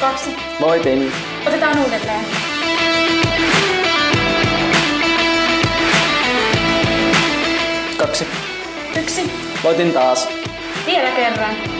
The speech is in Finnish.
Kaksi. Voitin. Otetaan uudelleen. Kaksi. Yksi. Voitin taas. Vielä kerran.